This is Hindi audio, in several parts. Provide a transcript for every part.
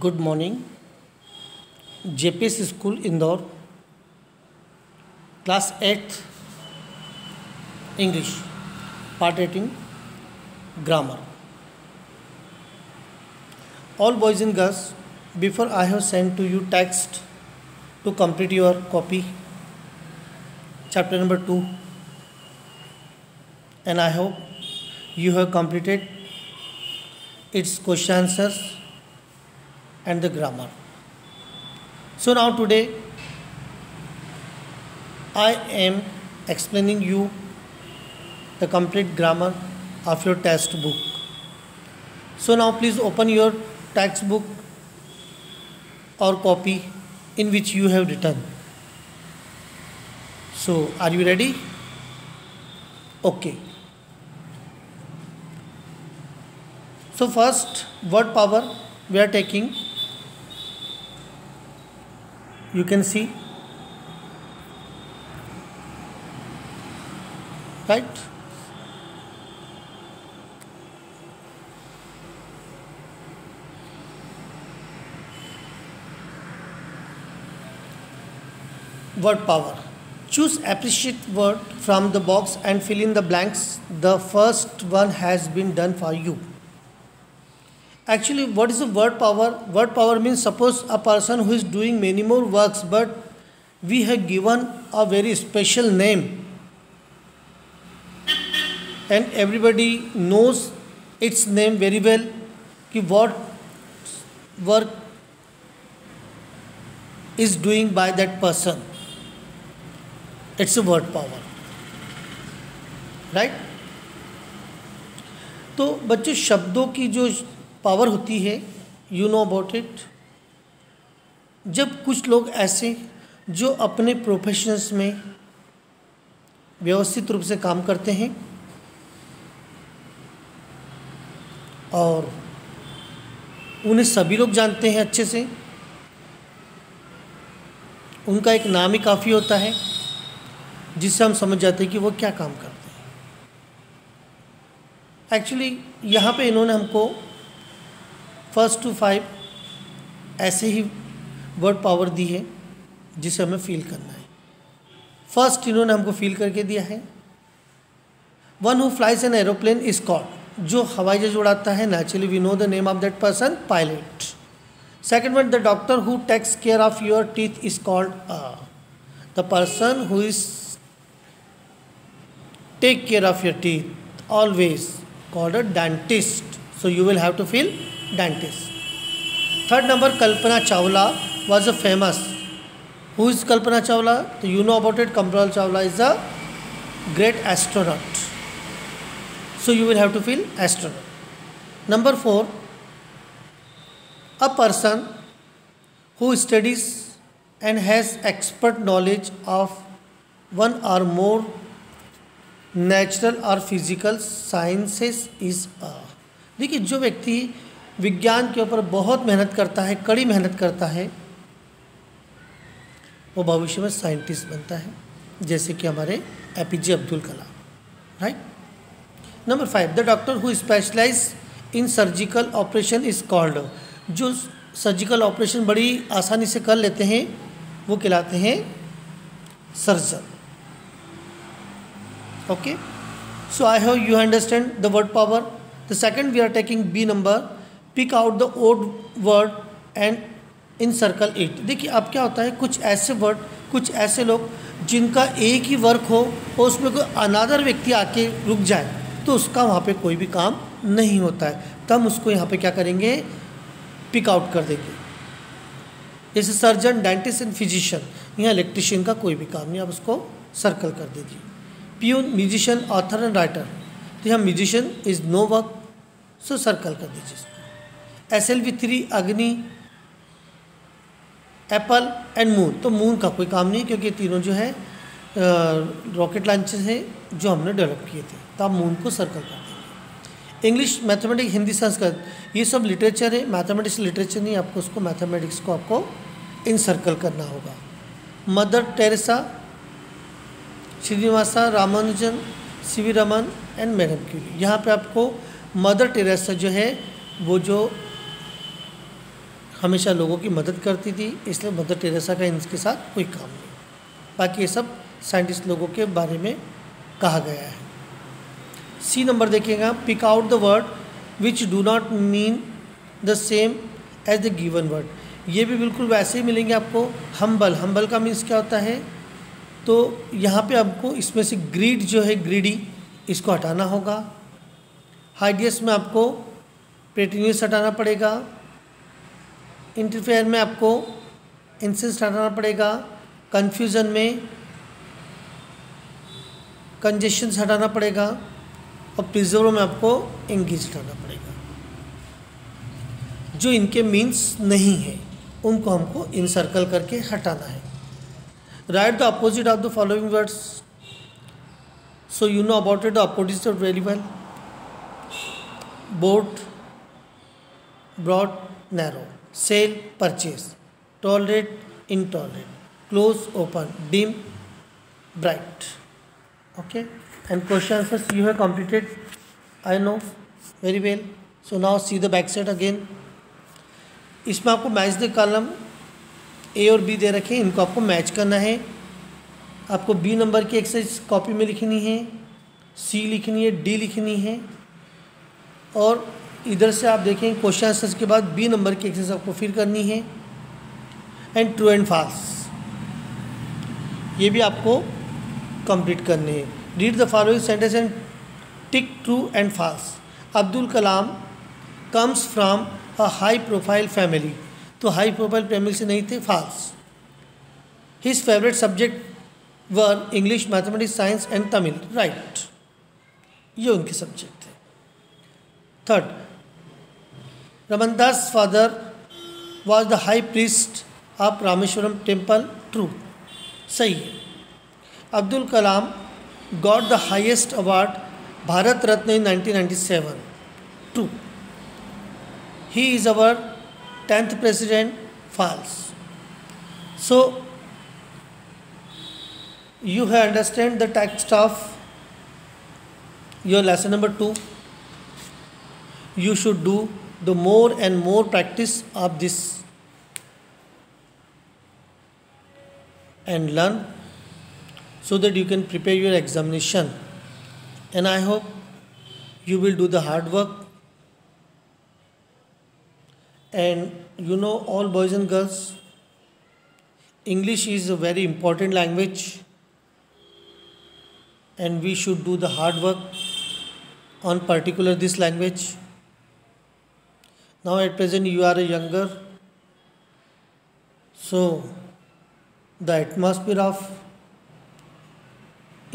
Good morning. JPS School, Indore, Class 8th, English, Part 18, Grammar. All boys and girls, before I have sent to you text to complete your copy, chapter number 2, and I hope you have completed its question answers and the grammar. So now today I am explaining you the complete grammar of your textbook. So now please open your textbook or copy in which you have written. So are you ready? Okay. So first word power we are taking you can see right word power choose appreciate word from the box and fill in the blanks the first one has been done for you actually what is the word power word power means suppose a person who is doing many more works but we have given a very special name and everybody knows its name very well ki what work is doing by that person it's a word power right तो बच्चों शब्दों की जो पावर होती है यू नो अबाउट इट जब कुछ लोग ऐसे जो अपने प्रोफेशनल्स में व्यवस्थित रूप से काम करते हैं और उन्हें सभी लोग जानते हैं अच्छे से उनका एक नाम ही काफ़ी होता है जिससे हम समझ जाते हैं कि वो क्या काम करते हैं एक्चुअली यहाँ पे इन्होंने हमको फर्स्ट टू फाइव ऐसे ही वर्ड पावर दी है जिसे हमें फील करना है फर्स्ट इन्होंने हमको फील करके दिया है one who flies an aeroplane is called जो हवाई जहाज उड़ाता है naturally we know the name of that person pilot second one the doctor who takes care of your teeth is called the person who is take care of your teeth always called a dentist so you will have to feel dentist third number kalpana chawla was a famous who is kalpana chawla so you know about it kalpana chawla is a great astronaut so you will have to feel astronaut number 4 a person who studies and has expert knowledge of one or more natural और फिजिकल साइंसेस इज अ देखिए जो व्यक्ति विज्ञान के ऊपर बहुत मेहनत करता है कड़ी मेहनत करता है वो भविष्य में साइंटिस्ट बनता है जैसे कि हमारे A P J Abdul Kalam right number five the doctor who specialise in surgical operation is called जो सर्जिकल ऑपरेशन बड़ी आसानी से कर लेते हैं वो कहलाते हैं surgeon okay so I have you understand the word power the second we are taking B number pick out the odd word and encircle it देखिए अब क्या होता है कुछ ऐसे वर्ड कुछ ऐसे लोग जिनका एक ही वर्क हो और उसमें कोई अनादर व्यक्ति आके रुक जाए तो उसका वहाँ पे कोई भी काम नहीं होता है तब उसको यहाँ पे क्या करेंगे पिक आउट कर देंगे जैसे सर्जन डेंटिस्ट एंड फिजिशियन या इलेक्ट्रिशियन का कोई भी काम नहीं अब उसको सर्कल कर दीजिए peon musician author and writer तो यहाँ musician is no work so circle कर दीजिए S L V three Agni apple and moon तो मून का कोई काम नहीं क्योंकि तीनों जो है रॉकेट लॉन्चर हैं जो हमने डेवलप किए थे तो आप मून को सर्कल कर देंगे इंग्लिश मैथमेटिक्स हिंदी संस्कृत ये सब लिटरेचर है मैथमेटिक्स लिटरेचर नहीं आपको उसको मैथमेटिक्स को आपको इन सर्कल करना होगा Mother Teresa Srinivasa Ramanujan C V Raman and Madam Curie यहाँ पे आपको मदर टेरेसा जो है वो जो हमेशा लोगों की मदद करती थी इसलिए मदर टेरेसा का इनके साथ कोई काम नहीं बाकी ये सब साइंटिस्ट लोगों के बारे में कहा गया है सी नंबर देखिएगा pick out the word which do not mean the same as the given word ये भी बिल्कुल वैसे ही मिलेंगे आपको हम्बल हम्बल का मीन्स क्या होता है तो यहाँ पे आपको इसमें से ग्रीड जो है ग्रीडी इसको हटाना होगा हाइडियस में आपको पेटिनियस हटाना पड़ेगा इंटरफेयर में आपको इंसिस्ट हटाना पड़ेगा कन्फ्यूज़न में कंजेशन हटाना पड़ेगा और प्रिजर्व में आपको एंगेज हटाना पड़ेगा जो इनके मीन्स नहीं है उनको हमको सर्कल करके हटाना है right the opposite of the following words so you know about it the opposite of very well boat broad narrow sell purchase tolerate intolerate close open dim bright okay and question answer you have completed I know very well so now see the back side again इसमें आपको मैच द कॉलम ए और बी दे रखे हैं इनको आपको मैच करना है आपको बी नंबर की एक्सरसाइज कॉपी में लिखनी है सी लिखनी है डी लिखनी है और इधर से आप देखें क्वेश्चन आंसर्स के बाद बी नंबर की एक्सरसाइज आपको फिर करनी है एंड ट्रू एंड फॉल्स ये भी आपको कंप्लीट करनी है read the following sentence and tick true and false Abdul Kalam comes from a high profile family तो हाई प्रोफाइल फैमिली से नहीं थे false his favourite subject were English mathematics science and Tamil right ये उनके सब्जेक्ट थे third Ramandas father was the high priest of Rameswaram temple true सही है Abdul Kalam got the highest award Bharat Ratna in 1997. True. He is our 10th president. False. So, you have understand the text of your lesson number 2. You should do the more and more practice of this and learn so that you can prepare your examination and i hope you will do the hard work and you know all boys and girls english is a very important language and we should do the hard work on particular this language now at present you are younger so the atmosphere of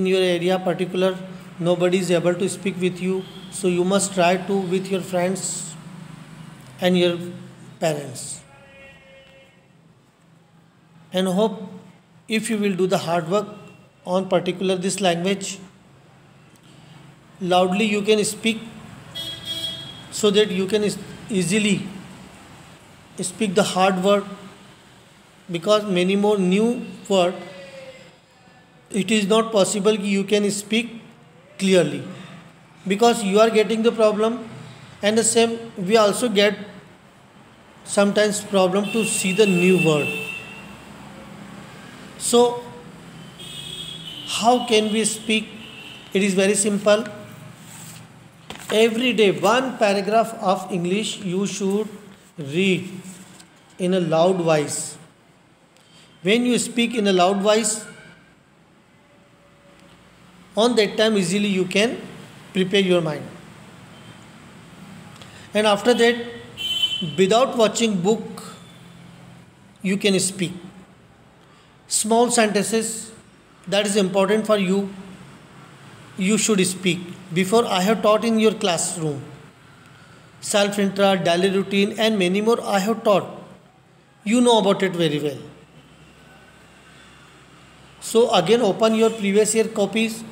in your area particular nobody is able to speak with you so you must try to with your friends and your parents and hope if you will do the hard work on particular this language loudly you can speak so that you can easily speak the hard word because many more new word it is not possible you can speak clearly because you are getting the problem and the same we also get sometimes problem to see the new word so how can we speak it is very simple every day one paragraph of english you should read in a loud voice when you speak in a loud voice on that time easily you can prepare your mind and after that without watching book you can speak small sentences that is important for you you should speak. Before I have taught in your classroom. Self-intra, daily routine and many more I have taught. You know about it very well. So again open your previous year copies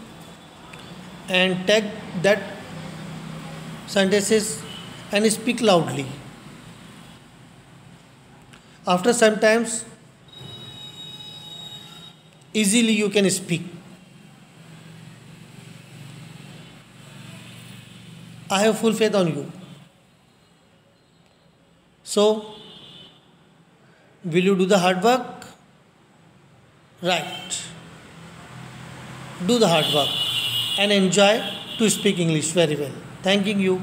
and tag that sentences and speak loudly. After some times, easily you can speak. I have full faith on you. So, will you do the hard work? Right. Do the hard work and enjoy to speak English very well. Thanking you.